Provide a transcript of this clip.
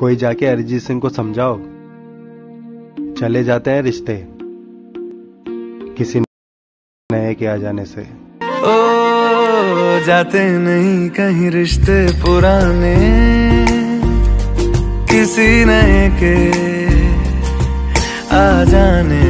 कोई जाके अरिजीत सिंह को समझाओ। चले जाते हैं रिश्ते। किसी नए के आ जाने से। ओ, जाते नहीं कहीं रिश्ते पुराने। किसी नए के आ जाने